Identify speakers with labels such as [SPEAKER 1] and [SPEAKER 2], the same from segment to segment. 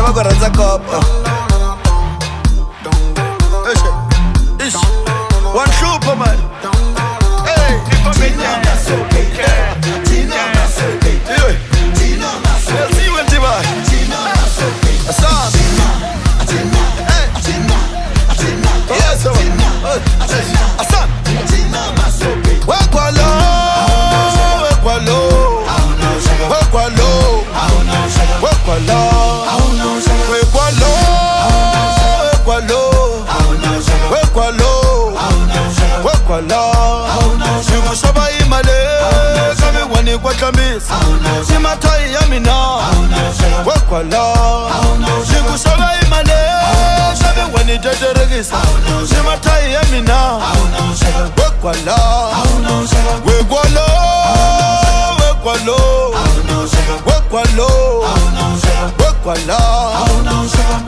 [SPEAKER 1] never gonna take up. Uh. One trooper, man. kwala sikusava imale kamiwani kwatlambisa ni mathayi ya mina kwakwala sikusava imale kamiwani teterekisa ni mathayi ya mina kwakwala wekwalo wekwalo wekwalo wekwala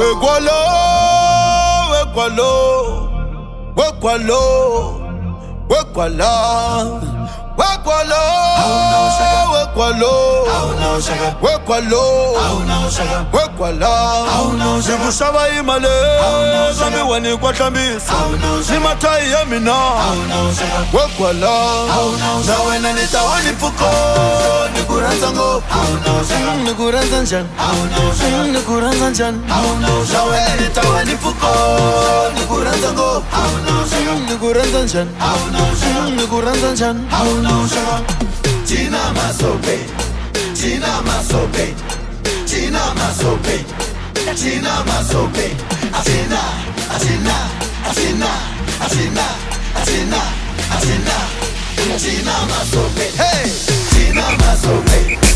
[SPEAKER 1] Wekwalo, wekwalo, wekwalo, wekwala, wekwalo. kwalo we kwalo we kwala ndikusava imale zamiwanikwa hlambisa ni mathayi ya mina we kwala na wena ni ta wani mpfuko ni ku rhandza ngopfu ni ku rhandza njhani ni ku rhandza njhani na wena ni ta wani mpfuko ni ku rhandza ngopfu ni ku rhandza njhani ni ku rhandza njhani Tina Masope, Tina Masope, Tina
[SPEAKER 2] Masope, Tina Masope, Atina, Atina, Atina, Atina, Atina, Atina, Tina Masope, hey, Tina Masope.